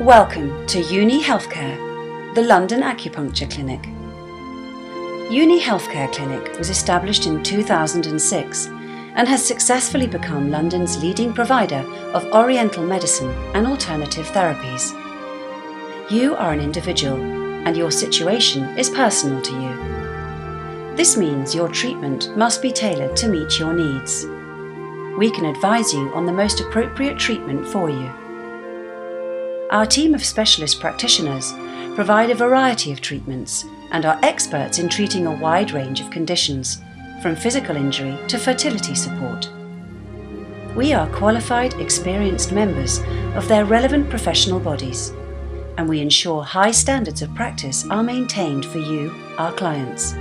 Welcome to Uni Healthcare, the London Acupuncture Clinic. Uni Healthcare Clinic was established in 2006 and has successfully become London's leading provider of Oriental medicine and alternative therapies. You are an individual and your situation is personal to you. This means your treatment must be tailored to meet your needs. We can advise you on the most appropriate treatment for you. Our team of specialist practitioners provide a variety of treatments and are experts in treating a wide range of conditions, from physical injury to fertility support. We are qualified, experienced members of their relevant professional bodies, and we ensure high standards of practice are maintained for you, our clients.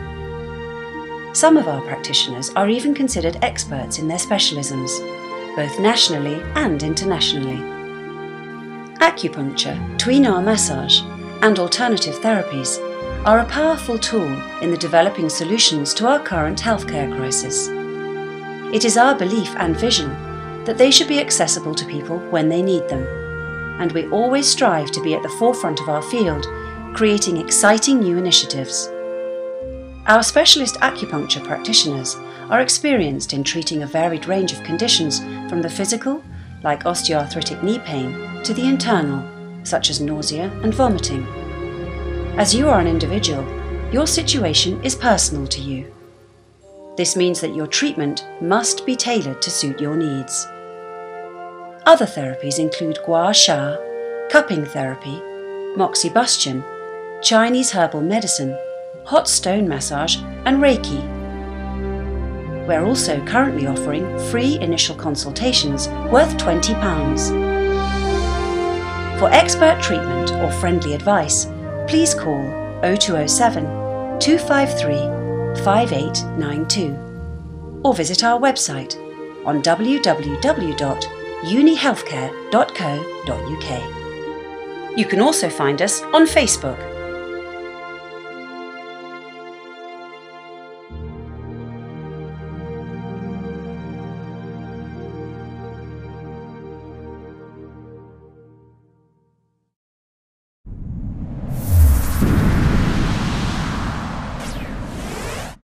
Some of our practitioners are even considered experts in their specialisms, both nationally and internationally. Acupuncture, Tuina massage, and alternative therapies are a powerful tool in the developing solutions to our current healthcare crisis. It is our belief and vision that they should be accessible to people when they need them, and we always strive to be at the forefront of our field, creating exciting new initiatives. Our specialist acupuncture practitioners are experienced in treating a varied range of conditions from the physical, like osteoarthritic knee pain, to the internal, such as nausea and vomiting. As you are an individual, your situation is personal to you. This means that your treatment must be tailored to suit your needs. Other therapies include gua sha, cupping therapy, moxibustion, Chinese herbal medicine, hot stone massage, and Reiki. We're also currently offering free initial consultations worth £20. For expert treatment or friendly advice, please call 0207 253 5892 or visit our website on www.unihealthcare.co.uk. You can also find us on Facebook